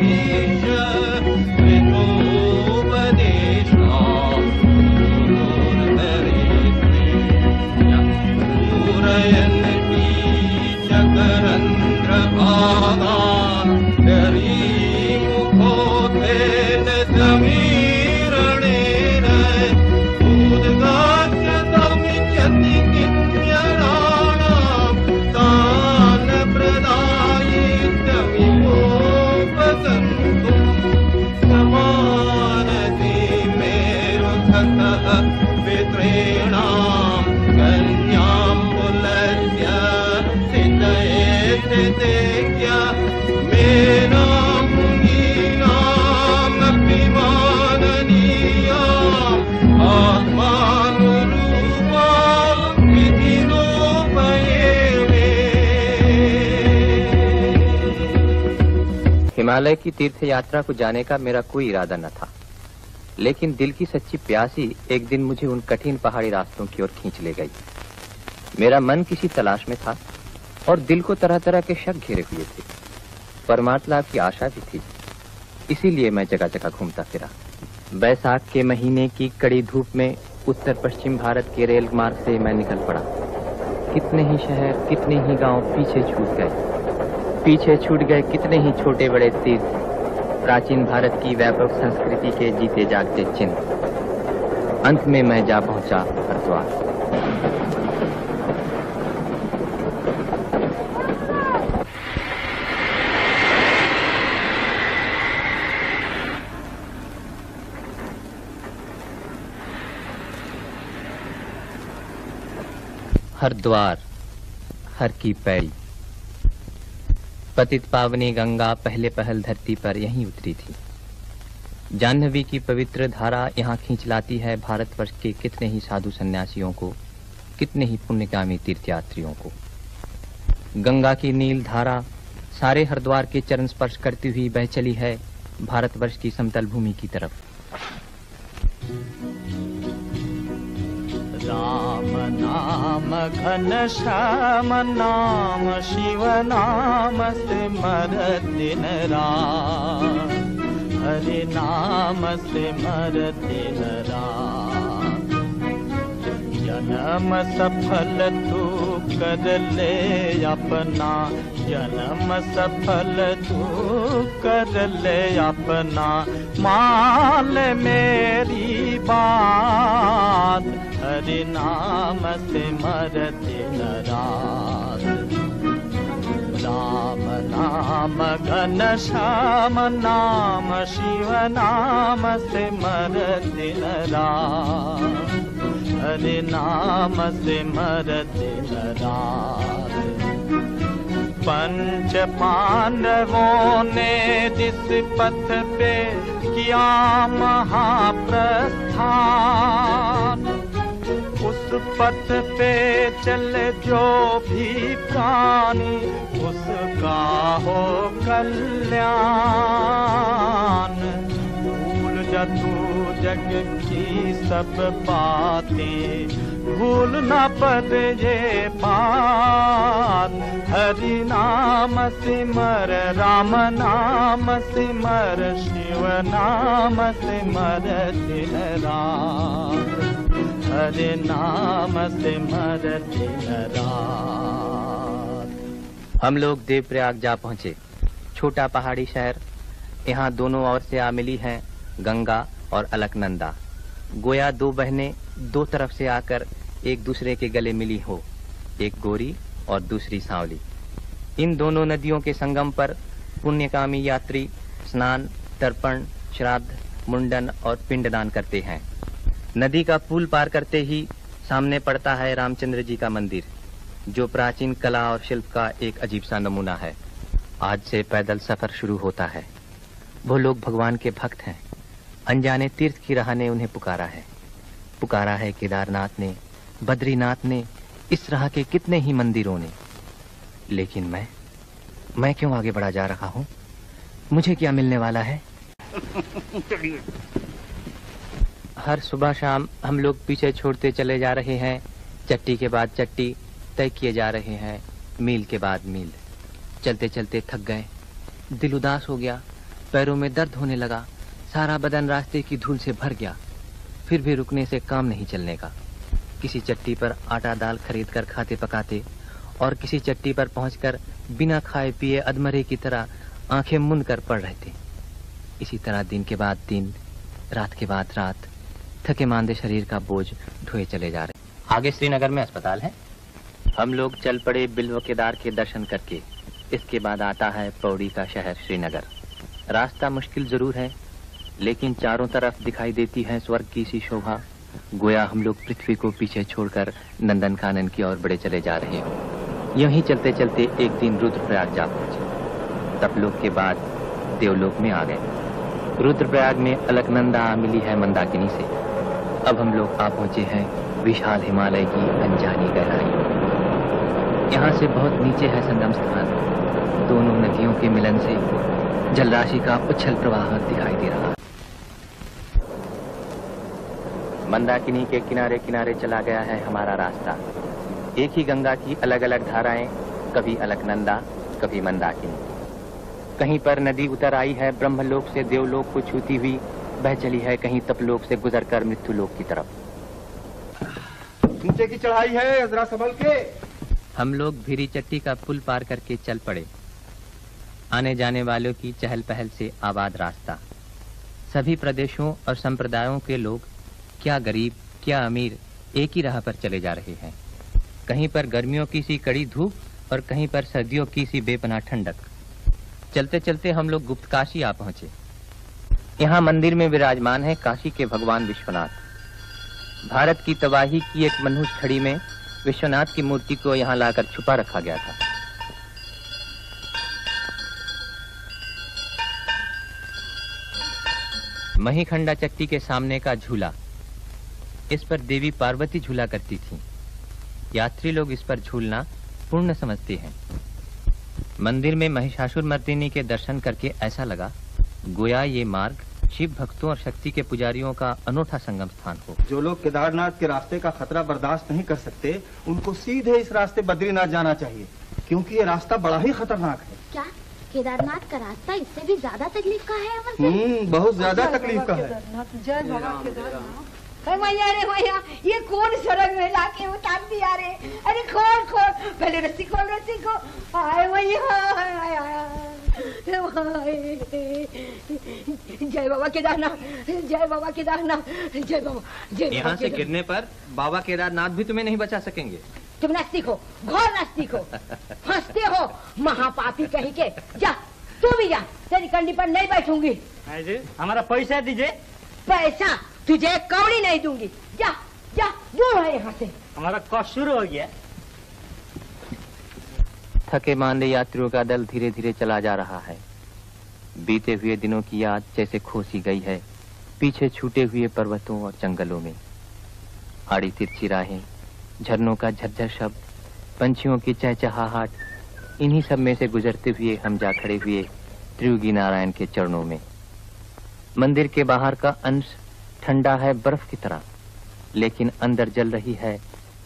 You. Himalaya की तीर्थ यात्रा को जाने का मेरा कोई इरादा न था। लेकिन दिल की सच्ची प्यासी एक दिन मुझे उन कठिन पहाड़ी रास्तों की ओर खींच ले गई। मेरा मन किसी तलाश में था और दिल को तरह तरह के शक घेरे हुए थे। परमार्थ लाभ की आशा भी थी। इसीलिए मैं जगह जगह घूमता फिरा। बैसाख के महीने की कड़ी धूप में उत्तर पश्चिम भारत के रेल मार्ग से मैं निकल पड़ा। कितने ही शहर, कितने ही गाँव पीछे छूट गए। पीछे छूट गए कितने ही छोटे बड़े तीर्थ। प्राचीन भारत की व्यापक संस्कृति के जीते जागते चिन्ह। अंत में मैं जा पहुँचा हरिद्वार। हरिद्वार हर की पैड़ी। पतित पावनी गंगा पहले पहल धरती पर यहीं उतरी थी। जाह्नवी की पवित्र धारा यहाँ खींच लाती है भारतवर्ष के कितने ही साधु सन्यासियों को, कितने ही पुण्यकामी तीर्थयात्रियों को। गंगा की नील धारा सारे हरिद्वार के चरण स्पर्श करती हुई बह चली है भारतवर्ष की समतल भूमि की तरफ़। राम नाम घन श्याम नाम शिव नाम सिमर दिन राम। हरि नाम सिमर दिन राम। जन्म सफल तू कर ले अपना। जन्म सफल तू कर ले अपना। मान मेरी बात हरि नाम सिमर रात राम नाम घन श्याम नाम शिव नाम सिमर दिन रात हरि नाम सिमर दिन रात पंच पांडवों ने जिस पथ पे किया महाप्रस्थान पथ पे चले जो भी प्राणी उसका हो कल्याण। भूल जा जग की सब बातें भूल न पद हरि नाम सिमर राम नाम सिमर शिव नाम सिमर हरि नाम रात। हम लोग देवप्रयाग जा पहुँचे। छोटा पहाड़ी शहर। यहाँ दोनों ओर से आ मिली हैं, गंगा और अलकनंदा। गोया दो बहनें दो तरफ़ से आकर एक दूसरे के गले मिली हो। एक गोरी और दूसरी सांवली। इन दोनों नदियों के संगम पर पुण्यकामी यात्री स्नान, तर्पण, श्राद्ध, मुंडन और पिंडदान करते हैं। नदी का पुल पार करते ही सामने पड़ता है रामचंद्र जी का मंदिर, जो प्राचीन कला और शिल्प का एक अजीब सा नमूना है। आज से पैदल सफ़र शुरू होता है। वो लोग भगवान के भक्त हैं। अनजाने तीर्थ की राह ने उन्हें पुकारा है। पुकारा है केदारनाथ ने, बद्रीनाथ ने, इस राह के कितने ही मंदिरों ने। लेकिन मैं मैं क्यों आगे बढ़ा जा रहा हूँ? मुझे क्या मिलने वाला है? हर सुबह शाम हम लोग पीछे छोड़ते चले जा रहे हैं। चट्टी के बाद चट्टी, तय किए जा रहे हैं। मील के बाद मील। चलते चलते थक गए। दिल उदास हो गया। पैरों में दर्द होने लगा। सारा बदन रास्ते की धूल से भर गया। फिर भी रुकने से काम नहीं चलने का। किसी चट्टी पर आटा दाल खरीद कर खाते पकाते और किसी चट्टी पर पहुंचकर बिना खाए पिए अधमरे की तरह आँखें मुन कर पड़ रहे थे। इसी तरह दिन के बाद दिन, रात के बाद रात। थके मांदे शरीर का बोझ ढोए चले जा रहे आगे श्रीनगर में अस्पताल है। हम लोग चल पड़े बिल्व केदार के दर्शन करके, इसके बाद आता है पौड़ी का शहर श्रीनगर। रास्ता मुश्किल ज़रूर है, लेकिन चारों तरफ़ दिखाई देती है स्वर्ग की सी शोभा। गोया हम लोग पृथ्वी को पीछे छोड़कर नंदन कानन की ओर बड़े चले जा रहे हो। यूँ ही चलते चलते एक दिन रुद्रप्रयाग जा पहुँचे। तपलोक के बाद देवलोक में आ गए। रुद्रप्रयाग में अलकनंदा मिली है मंदाकिनी से। अब हम लोग आ पहुँचे हैं विशाल हिमालय की अनजानी गहराई। यहाँ से बहुत नीचे है संगम स्थान। दोनों नदियों के मिलन से जलराशि का उछल प्रवाह दिखाई दे रहा। मंदाकिनी के किनारे किनारे चला गया है हमारा रास्ता। एक ही गंगा की अलग अलग धाराएँ, कभी अलकनंदा, कभी मंदाकिनी। कहीं पर नदी उतर आई है ब्रह्मलोक से देवलोक को छूती हुई बह चली है कहीं तपलोक से गुजरकर मृत्युलोक की तरफ़। नीचे की चढ़ाई है जरा संभल के। हम लोग भीरी चट्टी का पुल पार करके चल पड़े। आने जाने वालों की चहल पहल से आबाद रास्ता। सभी प्रदेशों और संप्रदायों के लोग क्या गरीब क्या अमीर एक ही राह पर चले जा रहे हैं। कहीं पर गर्मियों की सी कड़ी धूप और कहीं पर सर्दियों की सी बेपना ठंडक। चलते चलते हम लोग गुप्त काशी आ पहुँचे। यहाँ मंदिर में विराजमान है काशी के भगवान विश्वनाथ। भारत की तबाही की एक मनहूस खड़ी में विश्वनाथ की मूर्ति को यहाँ लाकर छुपा रखा गया था। महीखंडा चट्टी के सामने का झूला। इस पर देवी पार्वती झूला करती थी। यात्री लोग इस पर झूलना पूर्ण समझते हैं। मंदिर में महिषासुर मर्दिनी के दर्शन करके ऐसा लगा, गोया ये मार्ग शिव भक्तों और शक्ति के पुजारियों का अनोखा संगम स्थान हो। जो लोग केदारनाथ के रास्ते का खतरा बर्दाश्त नहीं कर सकते उनको सीधे इस रास्ते बद्रीनाथ जाना चाहिए क्योंकि ये रास्ता बड़ा ही खतरनाक है। क्या? केदारनाथ का रास्ता इससे भी ज़्यादा तकलीफ़ का है अमर सिंह? हम्म बहुत ज़्यादा तकलीफ़ का है। जय बाबा केदारनाथ। मैया रे मैया ये कौन सड़क में लाके उतार दिया रे? अरे खोल खोल पहले रस्सी खोल रस्सी को आए मैया। जय बाबा केदारनाथ जय बाबा केदारनाथ जय बाबा जय बाबा यहाँ से केदारनाथ। गिरने पर बाबा केदारनाथ भी तुम्हें नहीं बचा सकेंगे। तुम नास्तिक हो घोर नास्तिक हो हँसते हो महापापी कहीं के जा तू भी जा तेरी कंडी पर नहीं बैठूँगी। हमारा पैसा दीजिए। पैसा तुझे कौड़ी नहीं दूँगी। जा जा दूर है यहाँ से। हमारा शुरू हो गया। थके मांदे यात्रियों का दल धीरे धीरे चला जा रहा है। बीते हुए दिनों की याद जैसे खोसी गई है, पीछे छूटे हुए पर्वतों और जंगलों में। आड़ी तिरछी राहें, झरनों का झरझर शब्द, पंछियों की चहचहाहट, इन्हीं सब में से गुजरते हुए हम जा खड़े हुए त्रियुगी नारायण के चरणों में। मंदिर के बाहर का अंश ठंडा है बर्फ़ की तरह, लेकिन अंदर जल रही है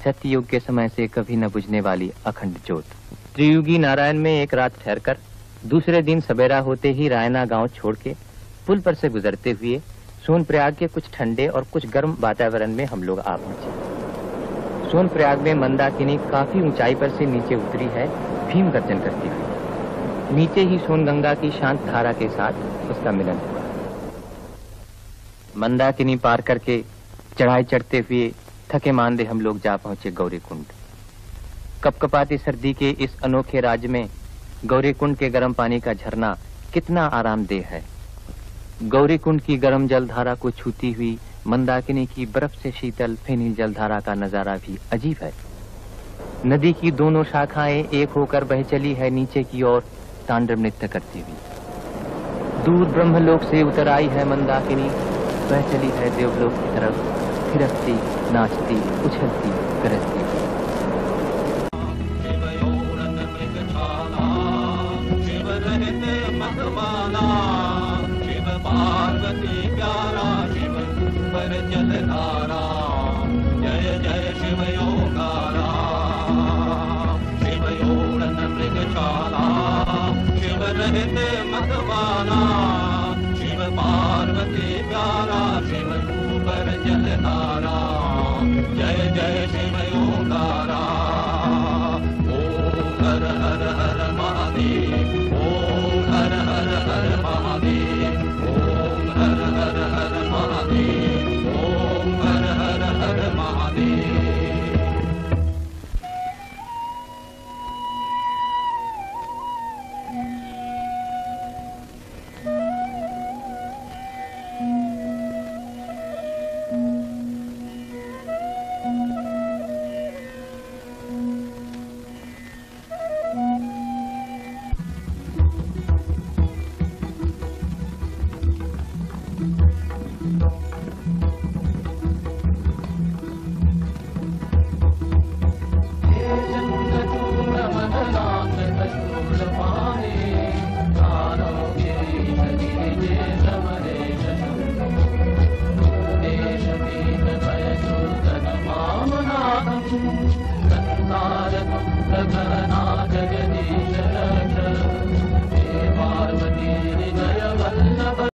सत्ययुग के समय से कभी न बुझने वाली अखंड ज्योत। त्रियुगी नारायण में एक रात ठहरकर दूसरे दिन सवेरा होते ही रायना गाँव छोड़ के पुल पर से गुजरते हुए सोनप्रयाग के कुछ ठंडे और कुछ गर्म वातावरण में हम लोग आ पहुँचे। सोनप्रयाग में मंदाकिनी काफ़ी ऊंचाई पर से नीचे उतरी है, भीम गर्जन करती हुई नीचे ही सोनगंगा की शांत धारा के साथ उसका मिलन हुआ। मंदाकिनी पार करके चढ़ाई चढ़ते हुए थके मांदे हम लोग जा पहुँचे गौरी कुंड कपकपाती सर्दी के इस अनोखे राज्य में गौरी कुंड के गर्म पानी का झरना कितना आरामदेह है। गौरी कुंड की गर्म जलधारा को छूती हुई मंदाकिनी की बर्फ़ से शीतल फेनी जलधारा का नज़ारा भी अजीब है। नदी की दोनों शाखाएँ एक होकर बह चली है, नीचे की ओर तांडव नृत्य करती हुई। दूर ब्रह्मलोक से उतर आई है मंदाकिनी, बह चली है देवलोक की तरफ़, थिरकती, नाचती, उछलती, गरजती